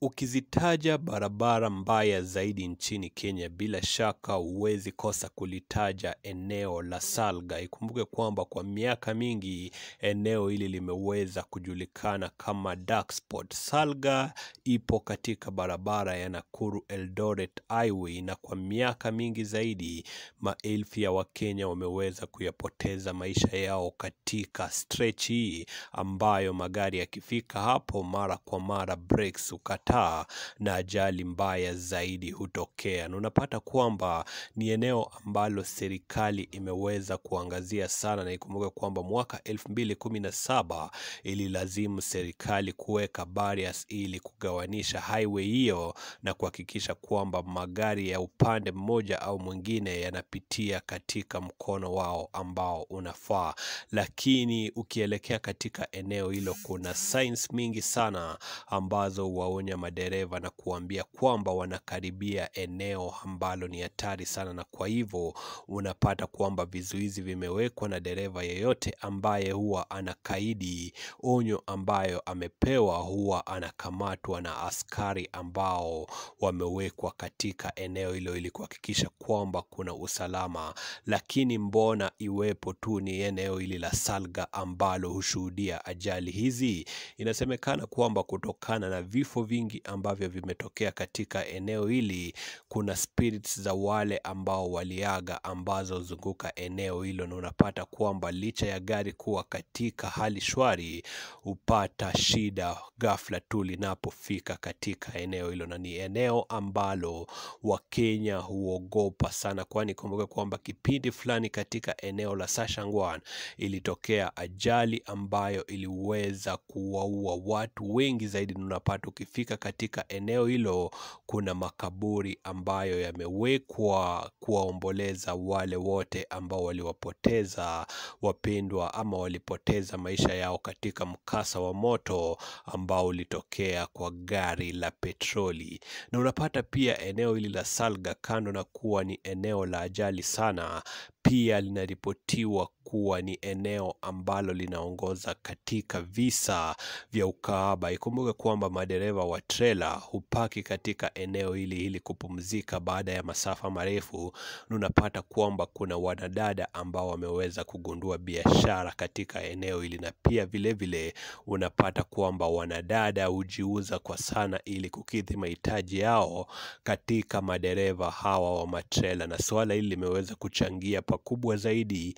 Ukizitaja barabara mbaya zaidi nchini Kenya bila shaka huwezi kosa kulitaja eneo la Salga. Ikumbuke kwamba kwa miaka mingi eneo hili limeweza kujulikana kama dark spot. Salga ipo katika barabara ya Nakuru Eldoret Highway na kwa miaka mingi zaidi maelfu ya Wakenya wameweza kuyapoteza maisha yao katika stretch hii ambayo magari yakifika hapo mara kwa mara brakes hukataa na ajali mbaya zaidi hutokea. Na unapata kwamba ni eneo ambalo serikali imeweza kuangazia sana, na ikumbuke kwamba mwaka 2017 ililazimu serikali kuweka barriers ili kugawanisha highway hiyo na kuhakikisha kwamba magari ya upande mmoja au mwingine yanapitia katika mkono wao ambao unafaa. Lakini ukielekea katika eneo hilo kuna signs mingi sana ambazo huwaonya madereva na kuambia kwamba wanakaribia eneo ambalo ni hatari sana, na kwa hivyo unapata kwamba vizuizi vimewekwa na dereva yeyote ambaye huwa anakaidi onyo ambayo amepewa huwa anakamatwa na askari ambao wamewekwa katika eneo hilo ili kuhakikisha kwamba kuna usalama. Lakini mbona iwepo tu ni eneo hili la Salga ambalo hushuhudia ajali hizi? Inasemekana kwamba kutokana na vifo vingi ambavyo vimetokea katika eneo hili, kuna spirits za wale ambao waliaga ambazo zunguka eneo hilo, na unapata kwamba licha ya gari kuwa katika hali shwari, hupata shida ghafla tu linapofika katika eneo hilo, na ni eneo ambalo Wakenya huogopa sana, kwani kumbuka kwamba kipindi fulani katika eneo la Sashangwan ilitokea ajali ambayo iliweza kuwaua watu wengi zaidi, na unapata ukifika katika eneo hilo kuna makaburi ambayo yamewekwa kuwaomboleza wale wote ambao waliwapoteza wapendwa ama walipoteza maisha yao katika mkasa wa moto ambao ulitokea kwa gari la petroli. Na unapata pia eneo hili la Salga, kando na kuwa ni eneo la ajali sana, pia linaripotiwa kuwa ni eneo ambalo linaongoza katika visa vya ukaaba. Ikumbuke kwamba madereva wa trela hupaki katika eneo hili ili kupumzika baada ya masafa marefu, na unapata kwamba kuna wanadada ambao wameweza kugundua biashara katika eneo hili, na pia vilevile vile unapata kwamba wanadada hujiuza kwa sana ili kukidhi mahitaji yao katika madereva hawa wa matrela, na suala hili limeweza kuchangia pakubwa zaidi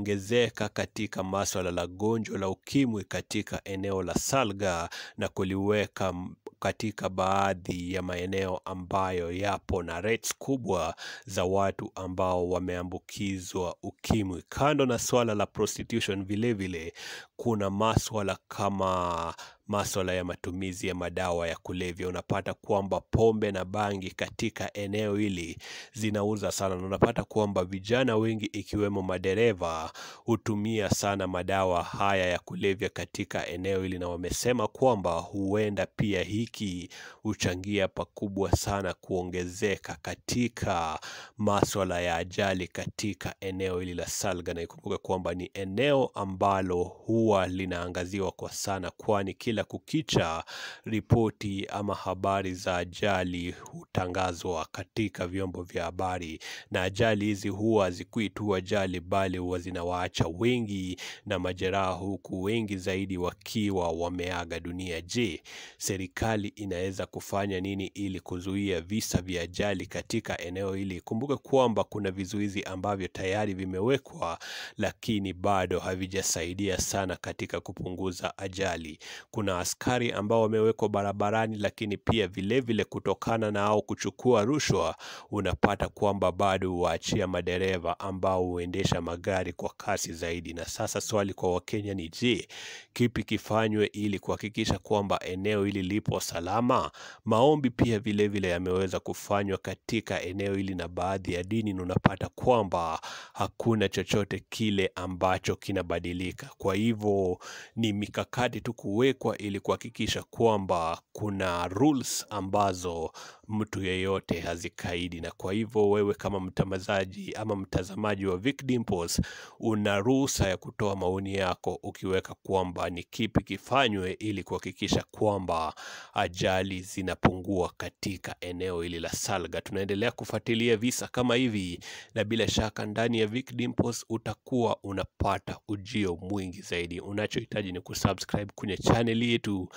kuongezeka katika maswala la gonjwa la ukimwi katika eneo la Salga na kuliweka katika baadhi ya maeneo ambayo yapo na rates kubwa za watu ambao wameambukizwa ukimwi. Kando na swala la prostitution, vilevile vile, kuna maswala kama maswala ya matumizi ya madawa ya kulevya. Unapata kwamba pombe na bangi katika eneo hili zinauza sana, na unapata kwamba vijana wengi ikiwemo madereva hutumia sana madawa haya ya kulevya katika eneo hili, na wamesema kwamba huenda pia hiki huchangia pakubwa sana kuongezeka katika maswala ya ajali katika eneo hili la Salga, na ikumbuke kwamba ni eneo ambalo huwa linaangaziwa kwa sana, kwani kila kukicha ripoti ama habari za ajali hutangazwa katika vyombo vya habari, na ajali hizi huwa hazikui tu ajali, bali huwa zinawaacha wengi na majeraha, huku wengi zaidi wakiwa wameaga dunia. Je, serikali inaweza kufanya nini ili kuzuia visa vya ajali katika eneo hili? Kumbuka kwamba kuna vizuizi ambavyo tayari vimewekwa, lakini bado havijasaidia sana katika kupunguza ajali. Kuna askari ambao wamewekwa barabarani, lakini pia vilevile vile kutokana na au kuchukua rushwa, unapata kwamba bado huwaachia madereva ambao huendesha magari kwa kasi zaidi. Na sasa swali kwa Wakenya ni je, kipi kifanywe ili kuhakikisha kwamba eneo hili lipo salama? Maombi pia vilevile yameweza kufanywa katika eneo hili na baadhi ya dini, na unapata kwamba hakuna chochote kile ambacho kinabadilika. Kwa hivyo hivyo ni mikakati tu kuwekwa ili kuhakikisha kwamba kuna rules ambazo mtu yeyote hazikaidi, na kwa hivyo wewe kama mtamazaji ama mtazamaji wa Vic Dimples una ruhusa ya kutoa maoni yako ukiweka kwamba ni kipi kifanywe ili kuhakikisha kwamba ajali zinapungua katika eneo hili la Salga. Tunaendelea kufuatilia visa kama hivi, na bila shaka ndani ya Vic Dimples utakuwa unapata ujio mwingi zaidi. Unachohitaji ni kusubscribe kwenye channel yetu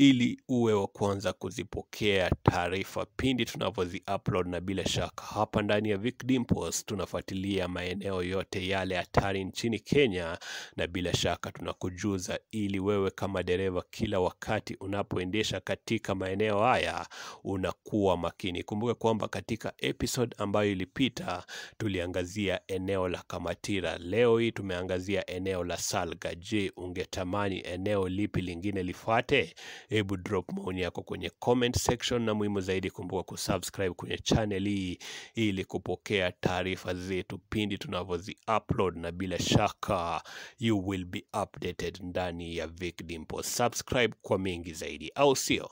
ili uwe wa kwanza kuzipokea taarifa pindi tunavyozi upload, na bila shaka hapa ndani ya Vic Dimples tunafuatilia maeneo yote yale hatari nchini Kenya, na bila shaka tunakujuza ili wewe kama dereva kila wakati unapoendesha katika maeneo haya unakuwa makini. Kumbuka kwamba katika episode ambayo ilipita tuliangazia eneo la Kamatira. Leo hii tumeangazia eneo la Salga. Je, ungetamani eneo lipi lingine lifuate? Hebu drop maoni yako kwenye comment section, na muhimu zaidi, kumbuka kusubscribe kwenye channel hii ili kupokea taarifa zetu pindi tunavyozi upload, na bila shaka you will be updated ndani ya Vic Dimples. Subscribe kwa mengi zaidi, au sio?